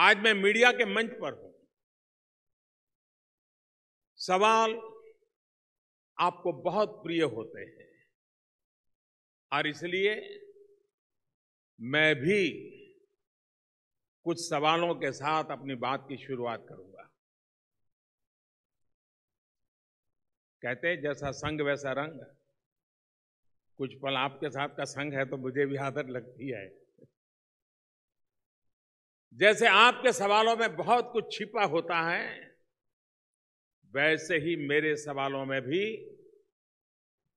आज मैं मीडिया के मंच पर हूँ। सवाल आपको बहुत प्रिय होते हैं, और इसलिए मैं भी कुछ सवालों के साथ अपनी बात की शुरुआत करूँगा। कहते जैसा संग वैसा रंग। कुछ पल आपके साथ का संग है तो मुझे भी आदत लगती है। जैसे आपके सवालों में बहुत कुछ छिपा होता है, वैसे ही मेरे सवालों में भी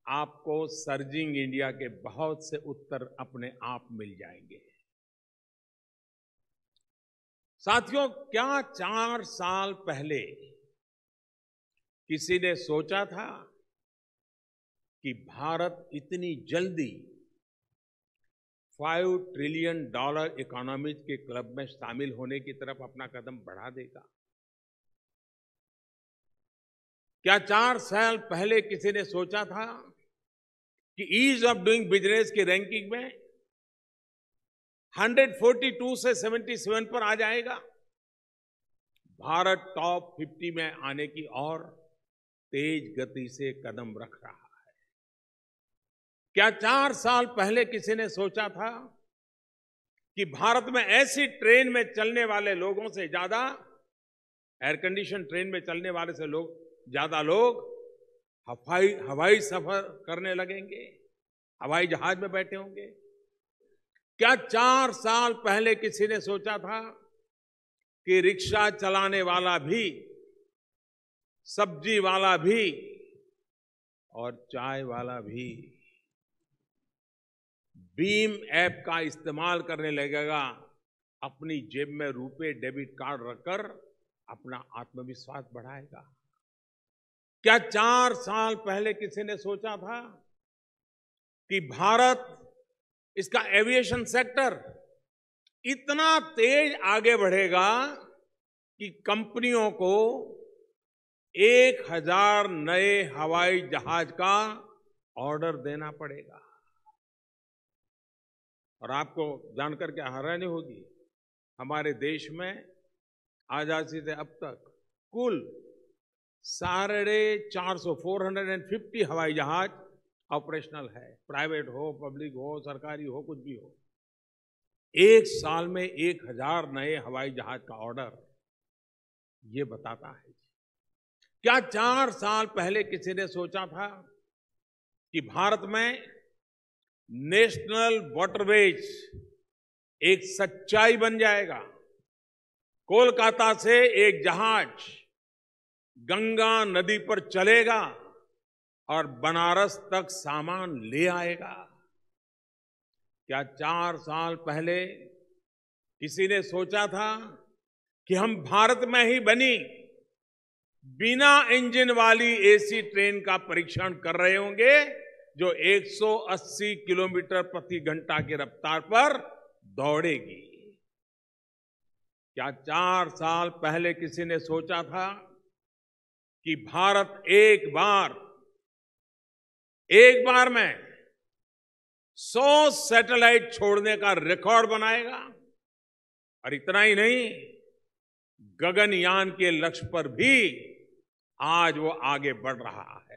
आपको सर्जिंग इंडिया के बहुत से उत्तर अपने आप मिल जाएँगे। साथियों, क्या चार साल पहले किसी ने सोचा था कि भारत इतनी जल्दी फाइव ट्रिलियन डॉलर इकोनॉमी के क्लब में शामिल होने की तरफ़ अपना कदम बढ़ा देगा। क्या चार साल पहले किसी ने सोचा था कि ईज ऑफ़ डूइंग बिज़नेस की रैंकिंग में 142 से 77 पर आ जाएगा? भारत टॉप 50 में आने की और तेज गति से कदम रख रहा है। क्या चार साल पहले किसी ने सोचा था कि भारत में ऐसी ट्रेन में चलने वाले लोगों से ज़्यादा एयर कंडीशन ट्रेन में चलने वाले से लोग, ज़्यादा लोग हवाई हवाई सफ़र करने लगेंगे, हवाई जहाज़ में बैठे होंगे। क्या चार साल पहले किसी ने सोचा था कि रिक्शा चलाने वाला भी, सब्ज़ी वाला भी और चाय वाला भी बीम ऐप का इस्तेमाल करने लगेगा। अपनी जेब में रुपए डेबिट कार्ड रखकर अपना आत्मविश्वास बढ़ाएगा। क्या चार साल पहले किसी ने सोचा था कि भारत, इसका एविएशन सेक्टर इतना तेज आगे बढ़ेगा कि कंपनियों को एक हज़ार नए हवाई जहाज़ का ऑर्डर देना पड़ेगा। और आपको जानकर क्या हैरानी होगी, हमारे देश में आज़ादी से अब तक कुल साढ़े चार सौ फोर हंड्रेड एंड फिफ्टी हवाई जहाज़ ऑपरेशनल है, प्राइवेट हो, पब्लिक हो, सरकारी हो, कुछ भी हो। एक साल में एक हज़ार नए हवाई जहाज़ का ऑर्डर ये बताता है क्या चार साल पहले किसी ने सोचा था कि भारत में नेशनल वाटरवेज एक सच्चाई बन जाएगा। कोलकाता से एक जहाज़ गंगा नदी पर चलेगा और बनारस तक सामान ले आएगा। क्या चार साल पहले किसी ने सोचा था कि हम भारत में ही बनी, बिना इंजन वाली एसी ट्रेन का परीक्षण कर रहे होंगे? जो 180 किलोमीटर प्रति घंटा की रफ्तार पर दौड़ेगी। क्या चार साल पहले किसी ने सोचा था कि भारत एक बार एक बार में 100 सैटेलाइट छोड़ने का रिकॉर्ड बनाएगा? और इतना ही नहीं, गगनयान के लक्ष्य पर भी आज वो आगे बढ़ रहा है।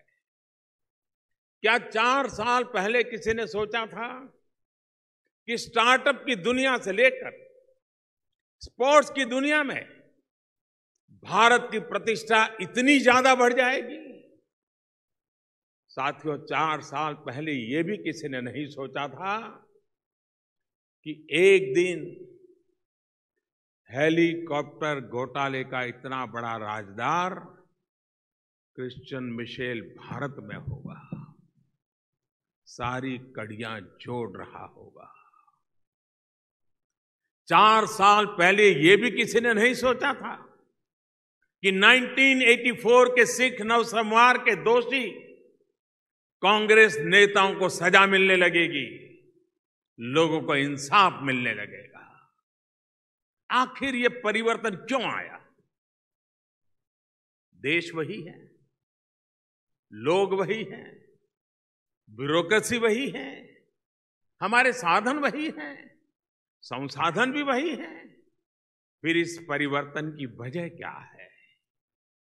क्या चार साल पहले किसी ने सोचा था कि स्टार्टअप की दुनिया से लेकर स्पोर्ट्स की दुनिया में भारत की प्रतिष्ठा इतनी ज़्यादा बढ़ जाएगी? साथियों, चार साल पहले यह भी किसी ने नहीं सोचा था कि एक दिन हेलीकॉप्टर घोटाले का इतना बड़ा राजदार क्रिश्चियन मिशेल भारत में होगा। सारी कड़ियाँ जोड़ रहा होगा। चार साल पहले यह भी किसी ने नहीं सोचा था कि 1984 के सिख नवसंवार के दोषी कांग्रेस नेताओं को सजा मिलने लगेगी, लोगों को इंसाफ मिलने लगेगा। आखिर ये परिवर्तन क्यों आया? देश वही है, लोग वही हैं ब्यूरोक्रेसी वही है। हमारे साधन वही हैं। संसाधन भी वही हैं। फिर इस परिवर्तन की वजह क्या है?